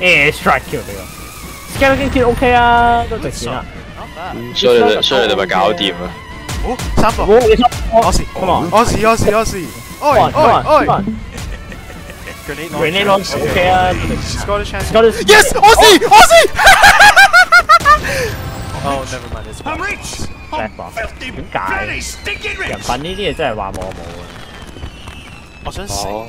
誒 strike kill 俾我，skeleton kill OK 啊，都值钱啦。所以你所以你咪搞掂啦！哦，三個，我你我是，我是我是我是，哎哎哎，grenade launch OK 啊，Scottish chance。，Scottish Yes，我是我是。Oh, never mind. It's back. Back. 点解人品呢啲嘢真係話冇冇啊。我想死。哦